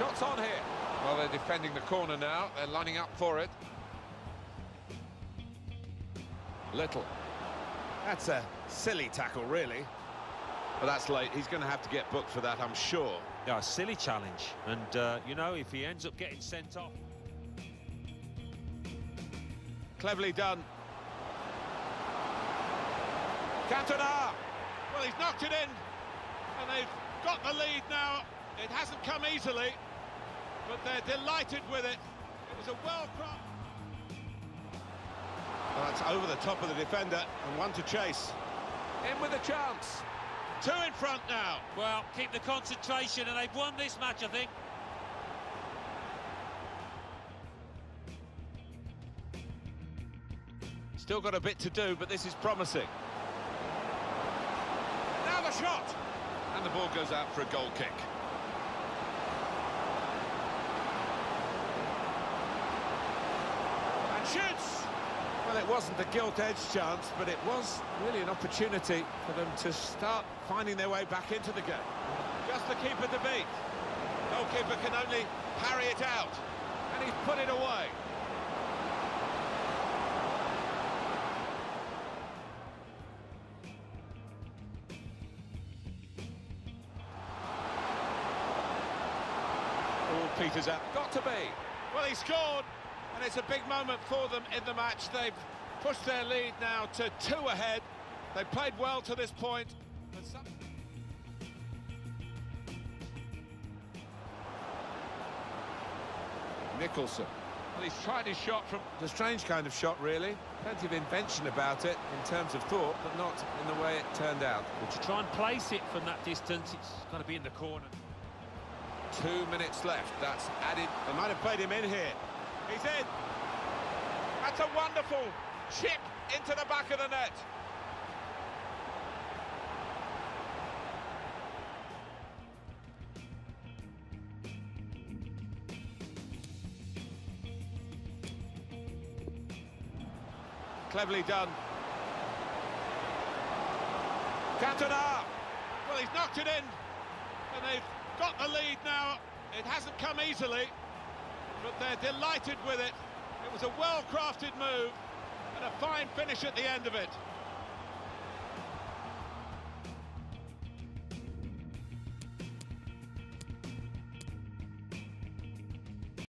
Shots on here. Well, they're defending the corner now. They're lining up for it. Little. That's a silly tackle, really. But that's late. He's going to have to get booked for that, I'm sure. Yeah, a silly challenge. And, uh, you know, if he ends up getting sent off... Cleverly done. Cantona! Well, he's knocked it in. And they've got the lead now. It hasn't come easily. But they're delighted with it. It was a well-crossed... Well, that's over the top of the defender and one to chase. In with a chance. Two in front now. Well, keep the concentration, and they've won this match, I think. Still got a bit to do, but this is promising. Now the shot! And the ball goes out for a goal kick. Shoots! Well, it wasn't a gilt-edged chance, but it was really an opportunity for them to start finding their way back into the game. Just the keeper to beat. Goalkeeper can only parry it out, and he's put it away. All peters out. Got to be. Well, he scored, and it's a big moment for them in the match. They've pushed their lead now to two ahead. They played well to this point. But some... Nicholson. Well, he's tried his shot from... A strange kind of shot, really. Plenty of invention about it in terms of thought, but not in the way it turned out. But to try and place it from that distance, it's got to be in the corner. Two minutes left. That's added. They might have played him in here. He's in. That's a wonderful chip into the back of the net. Cleverly done. Cantona! Well, he's knocked it in, and they've got the lead now. It hasn't come easily, but they're delighted with it. It was a well-crafted move and a fine finish at the end of it.